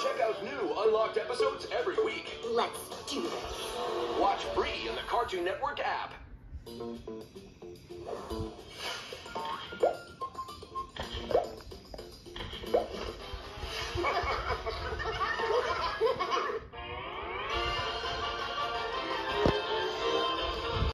Check out new unlocked episodes every week. Let's do this. Watch free in the Cartoon Network app.